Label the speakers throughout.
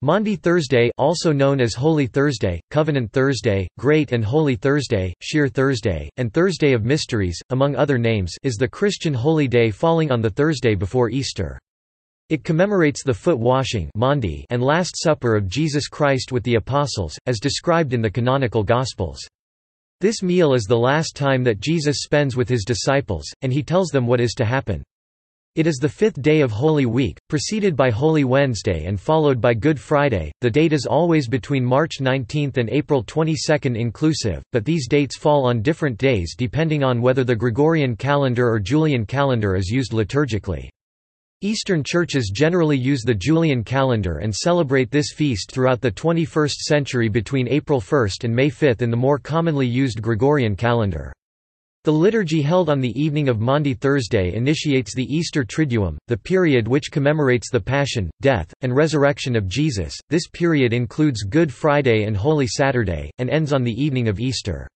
Speaker 1: Maundy Thursday also known as Holy Thursday, Covenant Thursday, Great and Holy Thursday, Sheer Thursday, and Thursday of Mysteries, among other names is the Christian holy day falling on the Thursday before Easter. It commemorates the foot washing and Last Supper of Jesus Christ with the Apostles, as described in the canonical Gospels. This meal is the last time that Jesus spends with his disciples, and he tells them what is to happen. It is the fifth day of Holy Week, preceded by Holy Wednesday and followed by Good Friday. The date is always between March 19 and April 22 inclusive, but these dates fall on different days depending on whether the Gregorian calendar or Julian calendar is used liturgically. Eastern churches generally use the Julian calendar and celebrate this feast throughout the 21st century between April 1 and May 5 in the more commonly used Gregorian calendar. The liturgy held on the evening of Maundy Thursday initiates the Easter Triduum, the period which commemorates the Passion, Death, and Resurrection of Jesus. This period includes Good Friday and Holy Saturday, and ends on the evening of Easter.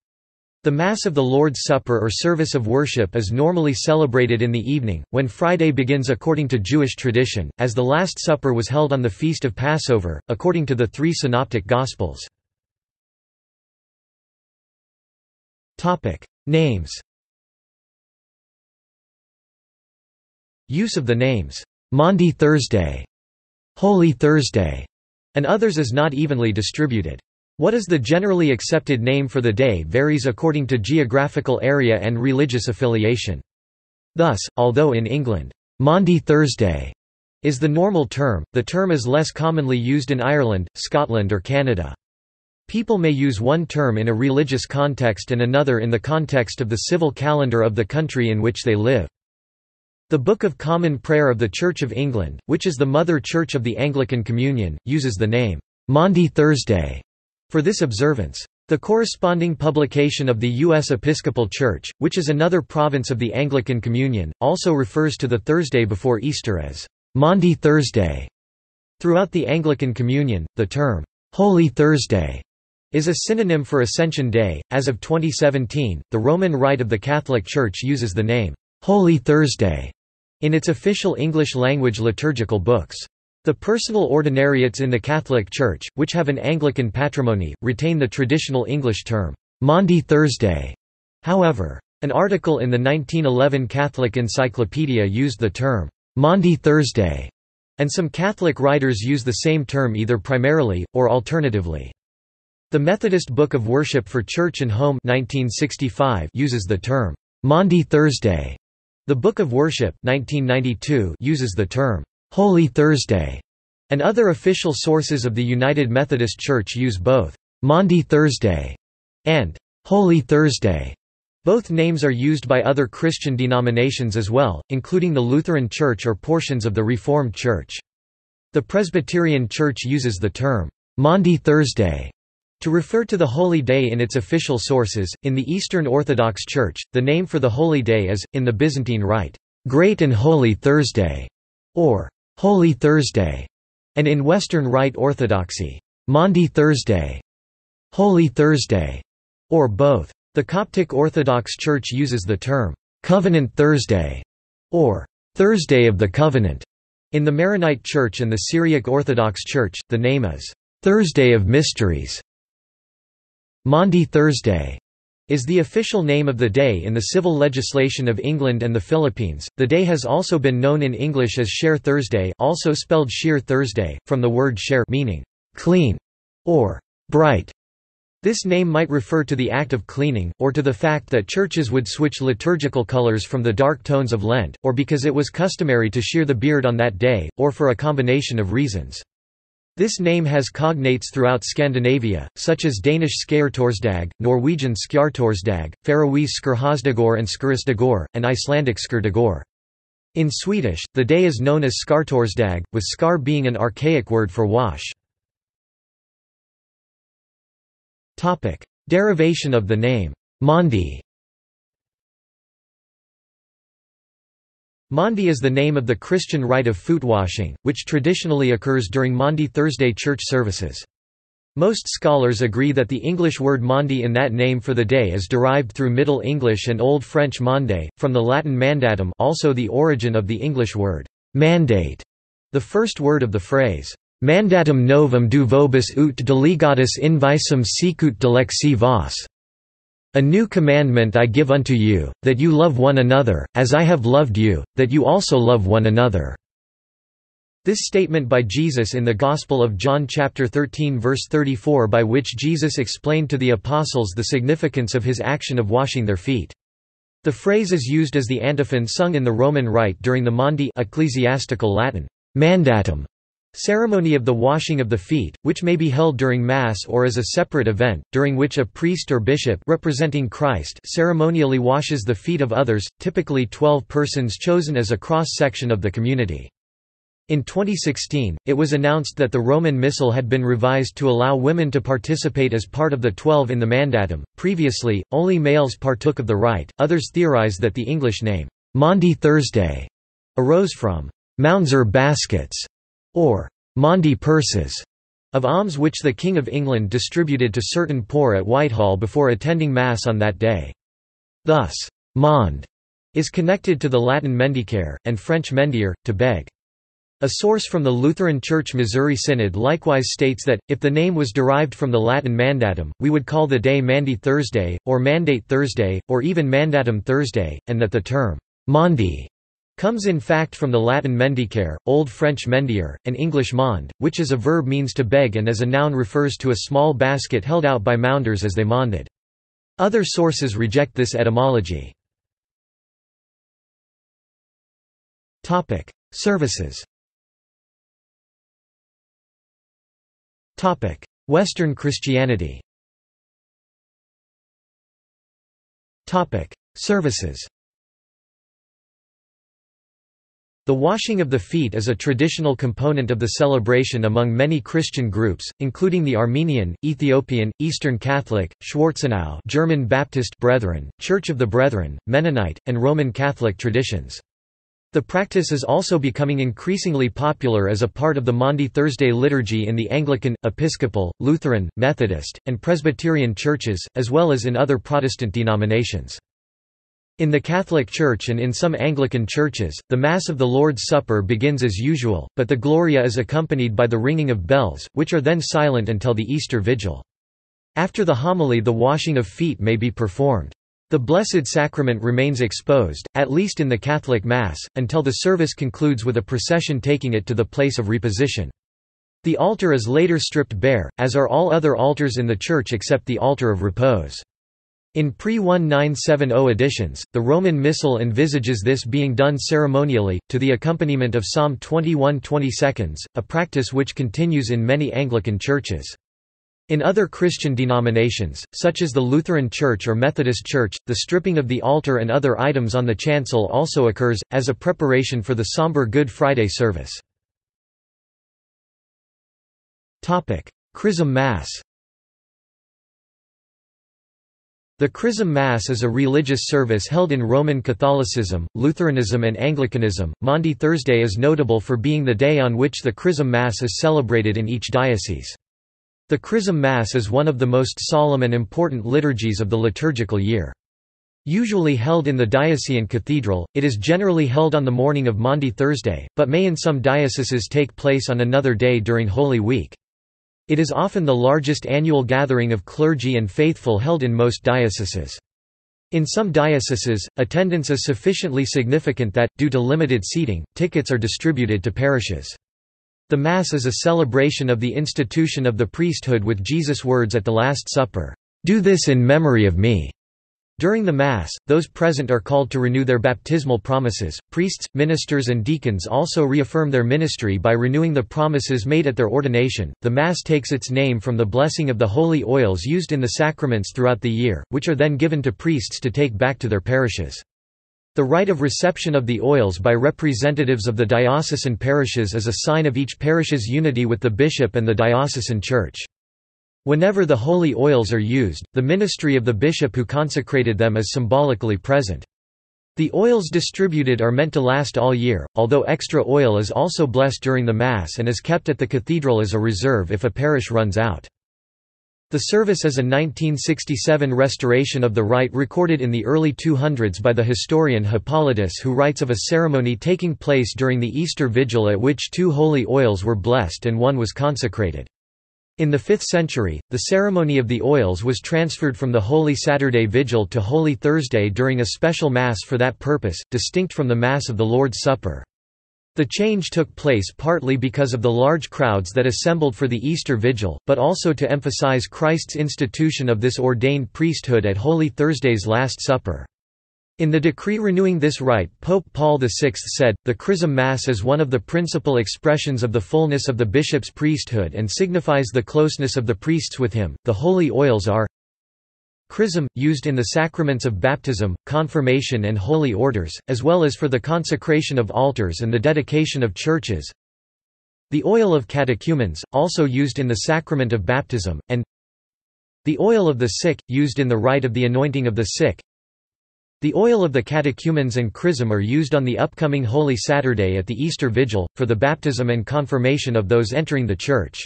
Speaker 1: The Mass of the Lord's Supper or service of worship is normally celebrated in the evening, when Friday begins according to Jewish tradition, as the Last Supper was held on the feast of Passover, according to the three Synoptic Gospels. Names Use of the names, Maundy Thursday, Holy Thursday, and others is not evenly distributed. What is the generally accepted name for the day varies according to geographical area and religious affiliation. Thus, although in England, Maundy Thursday is the normal term, the term is less commonly used in Ireland, Scotland or Canada. People may use one term in a religious context and another in the context of the civil calendar of the country in which they live. The Book of Common Prayer of the Church of England, which is the mother church of the Anglican Communion, uses the name, Maundy Thursday, for this observance. The corresponding publication of the U.S. Episcopal Church, which is another province of the Anglican Communion, also refers to the Thursday before Easter as Maundy Thursday. Throughout the Anglican Communion, the term Holy Thursday is a synonym for Ascension Day. As of 2017, the Roman Rite of the Catholic Church uses the name Holy Thursday in its official English language liturgical books. The personal ordinariates in the Catholic Church, which have an Anglican patrimony, retain the traditional English term Maundy Thursday. However, an article in the 1911 Catholic Encyclopedia used the term Maundy Thursday, and some Catholic writers use the same term either primarily, or alternatively. The Methodist Book of Worship for Church and Home 1965 uses the term, Maundy Thursday. The Book of Worship 1992 uses the term, Holy Thursday, and other official sources of the United Methodist Church use both, Maundy Thursday and Holy Thursday. Both names are used by other Christian denominations as well, including the Lutheran Church or portions of the Reformed Church. The Presbyterian Church uses the term, Maundy Thursday, to refer to the holy day in its official sources, in the Eastern Orthodox Church, the name for the holy day is, in the Byzantine Rite, Great and Holy Thursday, or Holy Thursday, and in Western Rite Orthodoxy, Maundy Thursday, Holy Thursday, or both. The Coptic Orthodox Church uses the term, Covenant Thursday, or Thursday of the Covenant. In the Maronite Church and the Syriac Orthodox Church, the name is Thursday of Mysteries. Maundy Thursday is the official name of the day in the civil legislation of England and the Philippines. The day has also been known in English as Share Thursday, also spelled Sheer Thursday, from the word share meaning clean or bright. This name might refer to the act of cleaning, or to the fact that churches would switch liturgical colors from the dark tones of Lent, or because it was customary to shear the beard on that day, or for a combination of reasons. This name has cognates throughout Scandinavia, such as Danish Skærtorsdag, Norwegian Skjærtorsdag, Faroese Skírhósdagur and Skírisdagur, and Icelandic Skírdagur. In Swedish, the day is known as Skartorsdag, with skar being an archaic word for wash. Derivation of the name, Maundy Maundy is the name of the Christian rite of footwashing, which traditionally occurs during Maundy Thursday church services. Most scholars agree that the English word Maundy in that name for the day is derived through Middle English and Old French Maunday, from the Latin mandatum also the origin of the English word mandate, the first word of the phrase, Mandatum novum du vobis ut diligatis invicem sicut dilexi vos. A new commandment I give unto you, that you love one another, as I have loved you, that you also love one another." This statement by Jesus in the Gospel of John chapter 13 verse 34 by which Jesus explained to the apostles the significance of his action of washing their feet. The phrase is used as the antiphon sung in the Roman Rite during the Maundy ecclesiastical Latin mandatum ceremony of the washing of the feet, which may be held during Mass or as a separate event, during which a priest or bishop representing Christ ceremonially washes the feet of others, typically 12 persons chosen as a cross-section of the community. In 2016, it was announced that the Roman Missal had been revised to allow women to participate as part of the Twelve in the Mandatum. Previously, only males partook of the rite. Others theorize that the English name, Maundy Thursday, arose from maundsor baskets or Maundy purses of alms which the King of England distributed to certain poor at Whitehall before attending Mass on that day. Thus, maund is connected to the Latin mendicare, and French mendier, to beg. A source from the Lutheran Church Missouri Synod likewise states that, if the name was derived from the Latin mandatum, we would call the day Mandy Thursday, or Mandate Thursday, or even Mandatum Thursday, and that the term Maundy comes in fact from the Latin mendicare, Old French mendier, and English maund, which as a verb means to beg and as a noun refers to a small basket held out by maunders as they maunded. Other sources reject this etymology. Services Western Christianity Services The washing of the feet is a traditional component of the celebration among many Christian groups, including the Armenian, Ethiopian, Eastern Catholic, Schwarzenau German Baptist Brethren, Church of the Brethren, Mennonite, and Roman Catholic traditions. The practice is also becoming increasingly popular as a part of the Maundy Thursday liturgy in the Anglican, Episcopal, Lutheran, Methodist, and Presbyterian churches, as well as in other Protestant denominations. In the Catholic Church and in some Anglican churches, the Mass of the Lord's Supper begins as usual, but the Gloria is accompanied by the ringing of bells, which are then silent until the Easter Vigil. After the homily the washing of feet may be performed. The Blessed Sacrament remains exposed, at least in the Catholic Mass, until the service concludes with a procession taking it to the place of reposition. The altar is later stripped bare, as are all other altars in the church except the altar of repose. In pre-1970 editions, the Roman Missal envisages this being done ceremonially, to the accompaniment of Psalm 21 20 seconds, a practice which continues in many Anglican churches. In other Christian denominations, such as the Lutheran Church or Methodist Church, the stripping of the altar and other items on the chancel also occurs, as a preparation for the somber Good Friday service. Chrism Mass The Chrism Mass is a religious service held in Roman Catholicism, Lutheranism and Anglicanism. Maundy Thursday is notable for being the day on which the Chrism Mass is celebrated in each diocese. The Chrism Mass is one of the most solemn and important liturgies of the liturgical year. Usually held in the diocesan cathedral, it is generally held on the morning of Maundy Thursday, but may in some dioceses take place on another day during Holy Week. It is often the largest annual gathering of clergy and faithful held in most dioceses. In some dioceses, attendance is sufficiently significant that, due to limited seating, tickets are distributed to parishes. The Mass is a celebration of the institution of the priesthood with Jesus' words at the Last Supper, "'Do this in memory of me'". During the Mass, those present are called to renew their baptismal promises. Priests, ministers, and deacons also reaffirm their ministry by renewing the promises made at their ordination. The Mass takes its name from the blessing of the holy oils used in the sacraments throughout the year, which are then given to priests to take back to their parishes. The rite of reception of the oils by representatives of the diocesan parishes is a sign of each parish's unity with the bishop and the diocesan church. Whenever the holy oils are used, the ministry of the bishop who consecrated them is symbolically present. The oils distributed are meant to last all year, although extra oil is also blessed during the Mass and is kept at the cathedral as a reserve if a parish runs out. The service is a 1967 restoration of the rite recorded in the early 200s by the historian Hippolytus who writes of a ceremony taking place during the Easter Vigil at which two holy oils were blessed and one was consecrated. In the 5th century, the ceremony of the oils was transferred from the Holy Saturday Vigil to Holy Thursday during a special Mass for that purpose, distinct from the Mass of the Lord's Supper. The change took place partly because of the large crowds that assembled for the Easter Vigil, but also to emphasize Christ's institution of this ordained priesthood at Holy Thursday's Last Supper. In the decree renewing this rite Pope Paul VI said, the Chrism Mass is one of the principal expressions of the fullness of the bishop's priesthood and signifies the closeness of the priests with him. The holy oils are Chrism, used in the sacraments of baptism, confirmation and holy orders, as well as for the consecration of altars and the dedication of churches. The oil of catechumens, also used in the sacrament of baptism, and the oil of the sick, used in the rite of the anointing of the sick. The oil of the catechumens and chrism are used on the upcoming Holy Saturday at the Easter Vigil, for the baptism and confirmation of those entering the Church.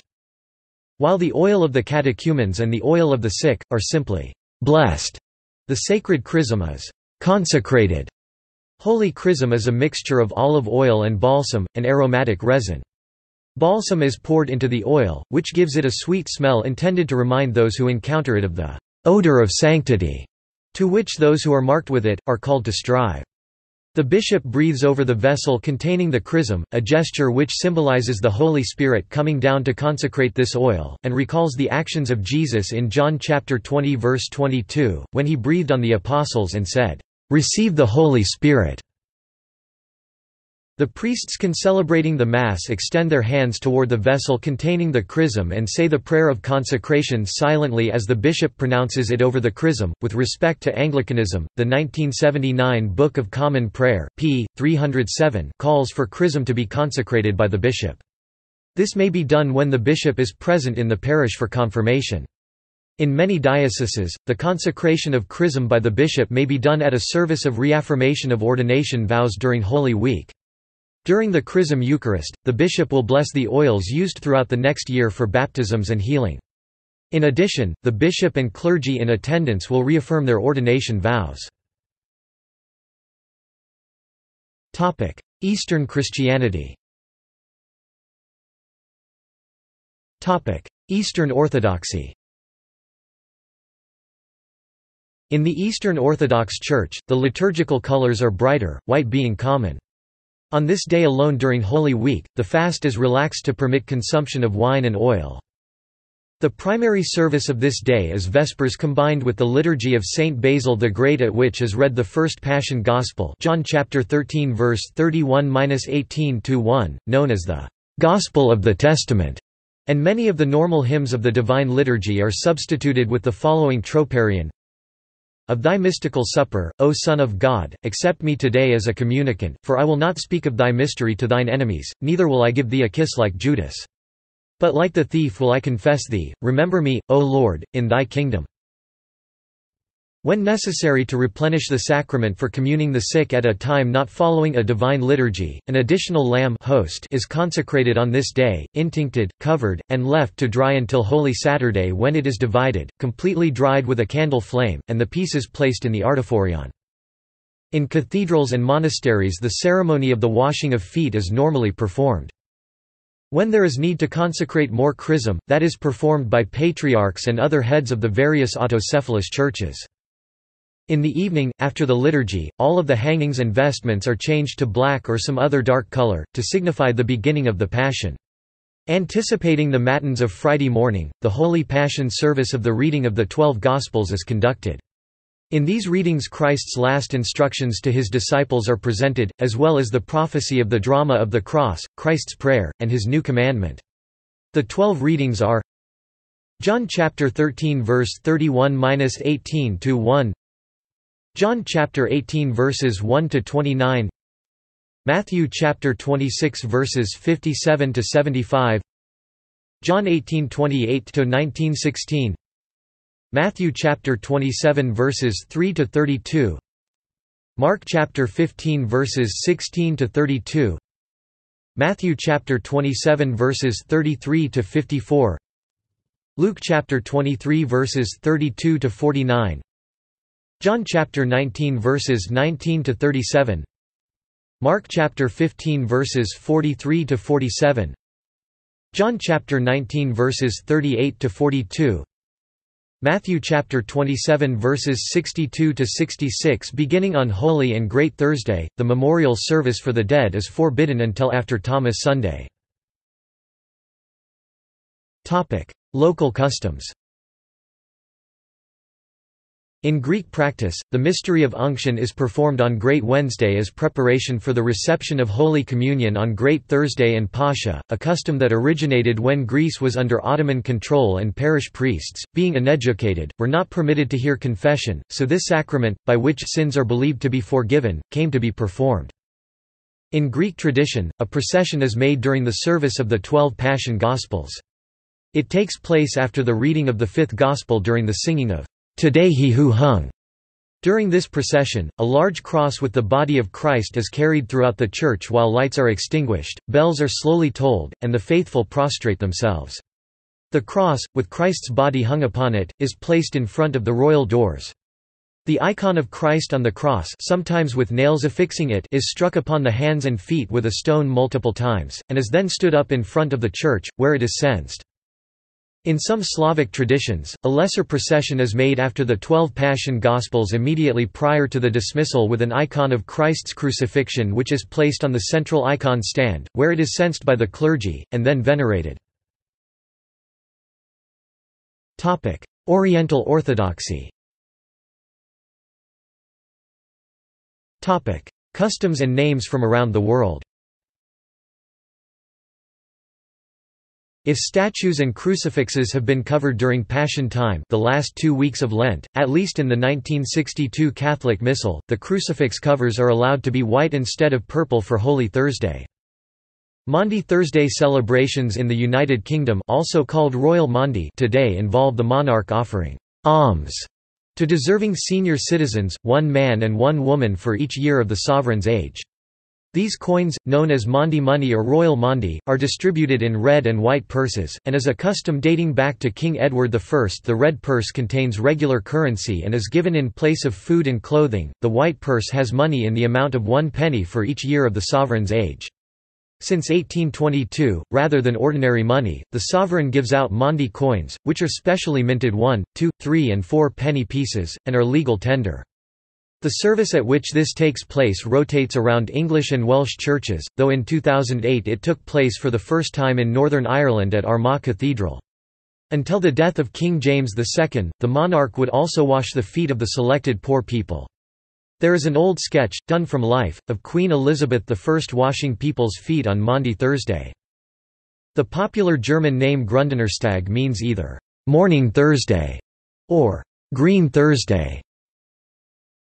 Speaker 1: While the oil of the catechumens and the oil of the sick, are simply blessed. The sacred chrism is consecrated. Holy chrism is a mixture of olive oil and balsam, an aromatic resin. Balsam is poured into the oil, which gives it a sweet smell intended to remind those who encounter it of the odor of sanctity, to which those who are marked with it, are called to strive. The bishop breathes over the vessel containing the chrism, a gesture which symbolizes the Holy Spirit coming down to consecrate this oil, and recalls the actions of Jesus in John chapter 20 verse 22, when he breathed on the apostles and said, "'Receive the Holy Spirit' The priests concelebrating the Mass extend their hands toward the vessel containing the chrism and say the prayer of consecration silently as the bishop pronounces it over the chrism. With respect to Anglicanism, the 1979 Book of Common Prayer p. 307 calls for chrism to be consecrated by the bishop. This may be done when the bishop is present in the parish for confirmation. In many dioceses, the consecration of chrism by the bishop may be done at a service of reaffirmation of ordination vows during Holy Week. During the Chrism Eucharist, the bishop will bless the oils used throughout the next year for baptisms and healing. In addition, the bishop and clergy in attendance will reaffirm their ordination vows. Eastern Christianity Eastern Orthodoxy In the Eastern Orthodox Church, the liturgical colors are brighter, white being common. On this day alone during Holy Week, the fast is relaxed to permit consumption of wine and oil. The primary service of this day is Vespers combined with the liturgy of Saint Basil the Great at which is read the first Passion Gospel John chapter 13 verse 31-18-1, known as the Gospel of the Testament, and many of the normal hymns of the Divine Liturgy are substituted with the following troparion of thy mystical supper, O Son of God, accept me today as a communicant, for I will not speak of thy mystery to thine enemies, neither will I give thee a kiss like Judas. But like the thief will I confess thee, remember me, O Lord, in thy kingdom. When necessary to replenish the sacrament for communing the sick at a time not following a divine liturgy, an additional lamb host is consecrated on this day, intincted, covered, and left to dry until Holy Saturday when it is divided, completely dried with a candle flame, and the pieces placed in the artophorion. In cathedrals and monasteries the ceremony of the washing of feet is normally performed. When there is need to consecrate more chrism, that is performed by patriarchs and other heads of the various autocephalous churches. In the evening, after the liturgy, all of the hangings and vestments are changed to black or some other dark color, to signify the beginning of the Passion. Anticipating the Matins of Friday morning, the Holy Passion service of the reading of the Twelve Gospels is conducted. In these readings Christ's last instructions to his disciples are presented, as well as the prophecy of the drama of the cross, Christ's prayer, and his new commandment. The twelve readings are John chapter 13 verse 31-18 to 1 John chapter 18 verses 1 to 29 Matthew chapter 26 verses 57 to 75 John 18:28 to 19:16 Matthew chapter 27 verses 3 to 32 Mark chapter 15 verses 16 to 32 Matthew chapter 27 verses 33 to 54 Luke chapter 23 verses 32 to 49 John chapter 19 verses 19 to 37 Mark chapter 15 verses 43 to 47 John chapter 19 verses 38 to 42 Matthew chapter 27 verses 62 to 66 beginning on Holy and Great Thursday the memorial service for the dead is forbidden until after Thomas Sunday. Topic Local customs in Greek practice, the mystery of unction is performed on Great Wednesday as preparation for the reception of Holy Communion on Great Thursday and Pascha, a custom that originated when Greece was under Ottoman control and parish priests, being uneducated, were not permitted to hear confession, so this sacrament, by which sins are believed to be forgiven, came to be performed. In Greek tradition, a procession is made during the service of the Twelve Passion Gospels. It takes place after the reading of the fifth Gospel during the singing of Today he who hung. During this procession, a large cross with the body of Christ is carried throughout the church while lights are extinguished, bells are slowly tolled, and the faithful prostrate themselves. The cross, with Christ's body hung upon it, is placed in front of the royal doors. The icon of Christ on the cross sometimes with nails affixing it is struck upon the hands and feet with a stone multiple times, and is then stood up in front of the church, where it is censed. In some Slavic traditions, a lesser procession is made after the Twelve Passion Gospels immediately prior to the dismissal with an icon of Christ's crucifixion which is placed on the central icon stand, where it is censed by the clergy, and then venerated. Oriental Orthodoxy Customs and names from around the world If statues and crucifixes have been covered during Passion time the last two weeks of Lent, at least in the 1962 Catholic Missal, the crucifix covers are allowed to be white instead of purple for Holy Thursday. Maundy Thursday celebrations in the United Kingdom also called Royal Maundy today involve the monarch offering alms to deserving senior citizens, one man and one woman for each year of the sovereign's age. These coins, known as Maundy money or Royal Maundy, are distributed in red and white purses, and as a custom dating back to King Edward I the red purse contains regular currency and is given in place of food and clothing, the white purse has money in the amount of one penny for each year of the sovereign's age. Since 1822, rather than ordinary money, the sovereign gives out Maundy coins, which are specially minted 1, 2, 3 and 4 penny pieces, and are legal tender. The service at which this takes place rotates around English and Welsh churches, though in 2008 it took place for the first time in Northern Ireland at Armagh Cathedral. Until the death of King James II, the monarch would also wash the feet of the selected poor people. There is an old sketch, done from life, of Queen Elizabeth I washing people's feet on Maundy Thursday. The popular German name Gründonnerstag means either «Morning Thursday» or «Green Thursday».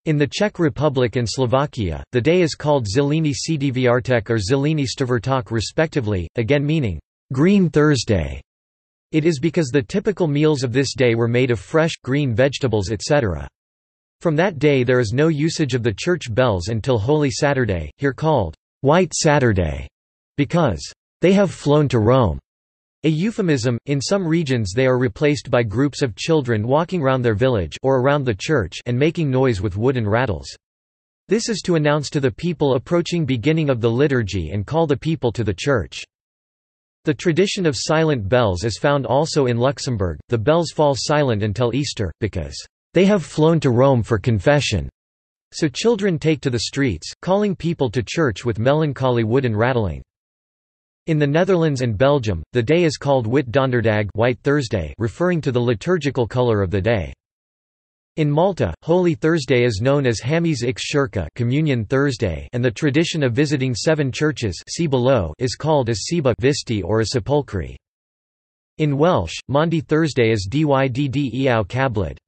Speaker 1: In the Czech Republic and Slovakia, the day is called Zelený Čtvrtek or Zelený Štvrtok respectively, again meaning, Green Thursday. It is because the typical meals of this day were made of fresh, green vegetables etc. From that day there is no usage of the church bells until Holy Saturday, here called, White Saturday, because, they have flown to Rome. A euphemism, in some regions they are replaced by groups of children walking round their village or around the church and making noise with wooden rattles. This is to announce to the people approaching beginning of the liturgy and call the people to the church. The tradition of silent bells is found also in Luxembourg, the bells fall silent until Easter, because, "...they have flown to Rome for confession." So children take to the streets, calling people to church with melancholy wooden rattling. In the Netherlands and Belgium, the day is called Wit Donderdag White Thursday referring to the liturgical color of the day. In Malta, Holy Thursday is known as Hammies X Shirka Communion Thursday and the tradition of visiting seven churches see below is called as Siba Visti or a sepulchre. In Welsh, Maundy Thursday is Dydd Iau Cablyd.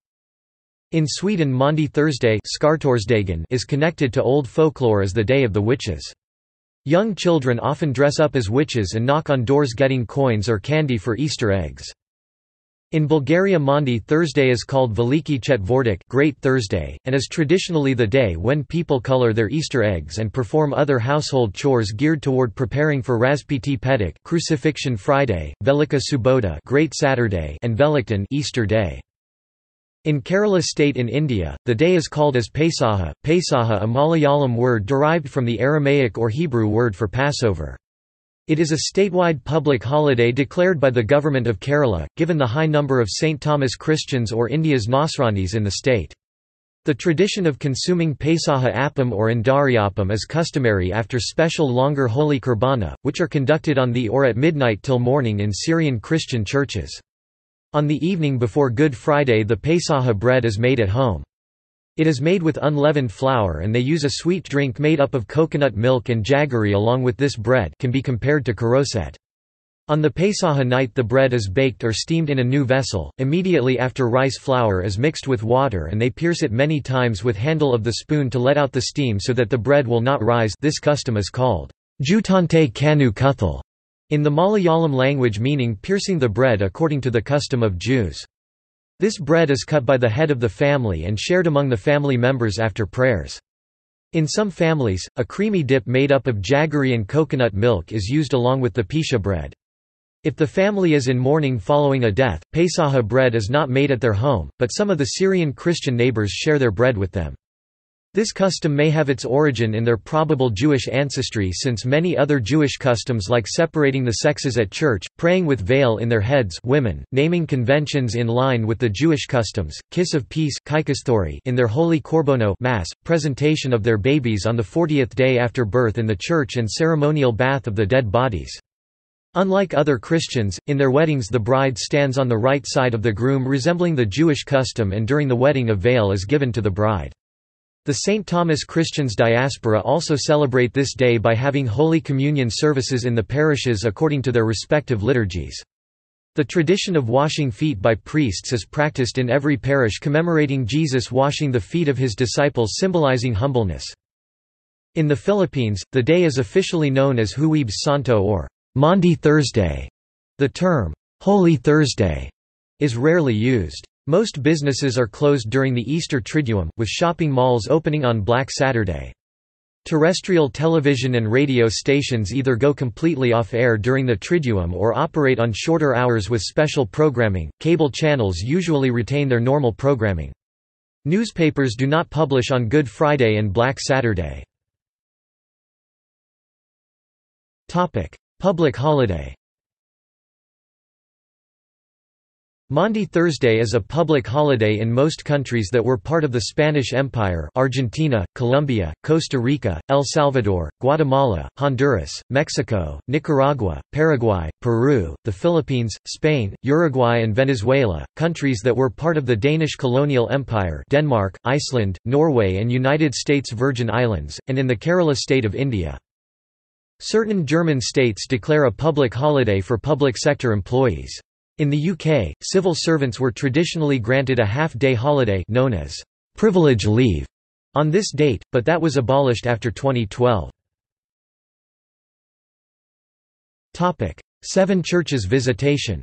Speaker 1: In Sweden Maundy Thursday is connected to old folklore as the Day of the Witches. Young children often dress up as witches and knock on doors getting coins or candy for Easter eggs. In Bulgaria Maundy Thursday is called Veliki Chetvartak Great Thursday, and is traditionally the day when people color their Easter eggs and perform other household chores geared toward preparing for Razpeti Petak Crucifixion Friday, Velika Subota Great Saturday and Velikdan Easter Day. In Kerala state in India, the day is called as Pesaha, Pesaha a Malayalam word derived from the Aramaic or Hebrew word for Passover. It is a statewide public holiday declared by the Government of Kerala, given the high number of St. Thomas Christians or India's Nasranis in the state. The tradition of consuming Pesaha appam or Indariyappam is customary after special longer holy kurbana, which are conducted on the or at midnight till morning in Syrian Christian churches. On the evening before Good Friday the Pesaha bread is made at home. It is made with unleavened flour and they use a sweet drink made up of coconut milk and jaggery along with this bread can be compared to karoset. On the Pesaha night the bread is baked or steamed in a new vessel, immediately after rice flour is mixed with water and they pierce it many times with handle of the spoon to let out the steam so that the bread will not rise this custom is called jutante kanu kuthal in the Malayalam language meaning piercing the bread according to the custom of Jews. This bread is cut by the head of the family and shared among the family members after prayers. In some families, a creamy dip made up of jaggery and coconut milk is used along with the Pesaha bread. If the family is in mourning following a death, Pesaha bread is not made at their home, but some of the Syrian Christian neighbors share their bread with them. This custom may have its origin in their probable Jewish ancestry since many other Jewish customs like separating the sexes at church, praying with veil in their heads women, naming conventions in line with the Jewish customs, kiss of peace in their holy korbono mass, presentation of their babies on the 40th day after birth in the church and ceremonial bath of the dead bodies. Unlike other Christians, in their weddings the bride stands on the right side of the groom resembling the Jewish custom and during the wedding a veil is given to the bride. The St. Thomas Christians diaspora also celebrate this day by having Holy Communion services in the parishes according to their respective liturgies. The tradition of washing feet by priests is practiced in every parish commemorating Jesus washing the feet of his disciples symbolizing humbleness. In the Philippines, the day is officially known as Huwebes Santo or Maundy Thursday. The term, Holy Thursday, is rarely used. Most businesses are closed during the Easter Triduum, with shopping malls opening on Black Saturday. Terrestrial television and radio stations either go completely off air during the Triduum or operate on shorter hours with special programming. Cable channels usually retain their normal programming. Newspapers do not publish on Good Friday and Black Saturday. Topic: Public holiday. Maundy Thursday is a public holiday in most countries that were part of the Spanish Empire Argentina, Colombia, Costa Rica, El Salvador, Guatemala, Honduras, Mexico, Nicaragua, Paraguay, Peru, the Philippines, Spain, Uruguay and Venezuela, countries that were part of the Danish colonial empire Denmark, Iceland, Norway and United States Virgin Islands, and in the Kerala state of India. Certain German states declare a public holiday for public sector employees. In the UK, civil servants were traditionally granted a half-day holiday known as «privilege leave» on this date, but that was abolished after 2012. Topic: Seven Churches visitation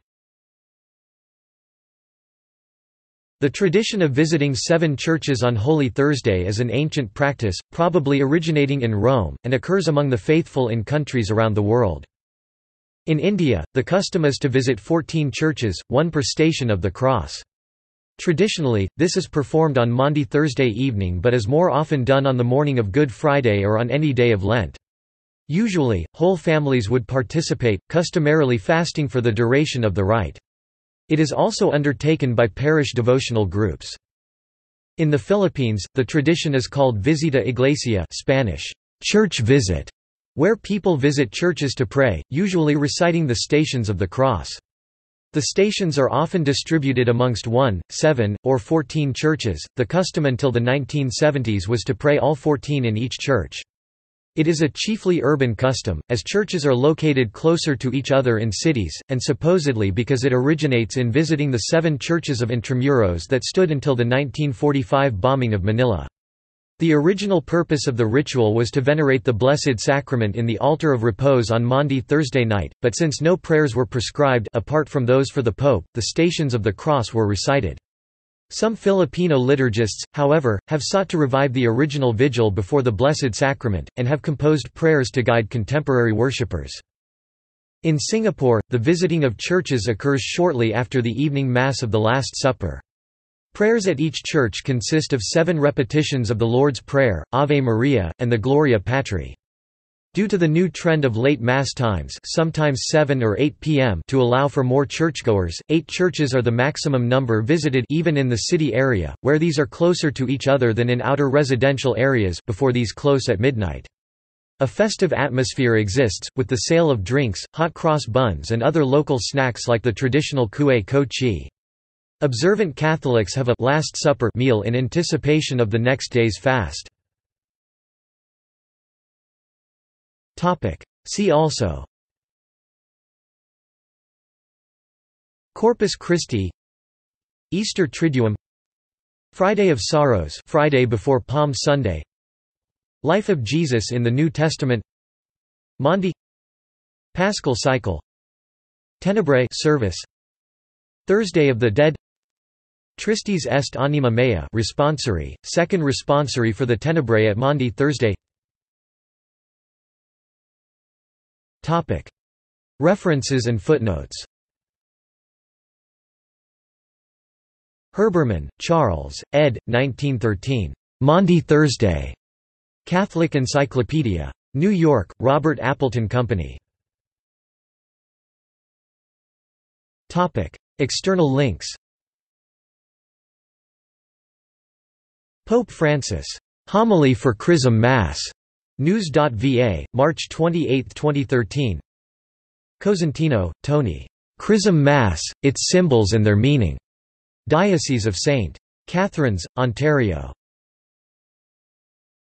Speaker 1: The tradition of visiting seven churches on Holy Thursday is an ancient practice, probably originating in Rome, and occurs among the faithful in countries around the world. In India, the custom is to visit 14 churches, one per station of the cross. Traditionally, this is performed on Maundy Thursday evening but is more often done on the morning of Good Friday or on any day of Lent. Usually, whole families would participate, customarily fasting for the duration of the rite. It is also undertaken by parish devotional groups. In the Philippines, the tradition is called Visita Iglesia Spanish, church visit, where people visit churches to pray, usually reciting the Stations of the Cross. The stations are often distributed amongst 1, 7, or 14 churches. The custom until the 1970s was to pray all 14 in each church. It is a chiefly urban custom, as churches are located closer to each other in cities, and supposedly because it originates in visiting the seven churches of Intramuros that stood until the 1945 bombing of Manila. The original purpose of the ritual was to venerate the Blessed Sacrament in the altar of repose on Maundy Thursday night, but since no prayers were prescribed apart from those for the Pope, the Stations of the Cross were recited. Some Filipino liturgists, however, have sought to revive the original vigil before the Blessed Sacrament, and have composed prayers to guide contemporary worshippers. In Singapore, the visiting of churches occurs shortly after the evening Mass of the Last Supper. Prayers at each church consist of seven repetitions of the Lord's Prayer, Ave Maria, and the Gloria Patri. Due to the new trend of late Mass times sometimes 7 or 8 p.m. to allow for more churchgoers, eight churches are the maximum number visited even in the city area, where these are closer to each other than in outer residential areas before these close at midnight. A festive atmosphere exists, with the sale of drinks, hot cross buns and other local snacks like the traditional kueh ko chi. Observant Catholics have a Last Supper meal in anticipation of the next day's fast. See also. Corpus Christi. Easter Triduum. Friday of Sorrows Friday before Palm Sunday. Life of Jesus in the New Testament. Maundy. Paschal Cycle. Tenebrae service. Thursday of the Dead Tristis est anima mea responsory, second responsory for the Tenebrae at Maundy Thursday References and footnotes Herbermann, Charles, ed. 1913. Maundy Thursday. Catholic Encyclopedia. New York, Robert Appleton Company. External links Pope Francis. Homily for Chrism Mass. News.va, March 28, 2013. Cosentino, Tony. Chrism Mass, its symbols and their meaning. Diocese of St. Catharines, Ontario.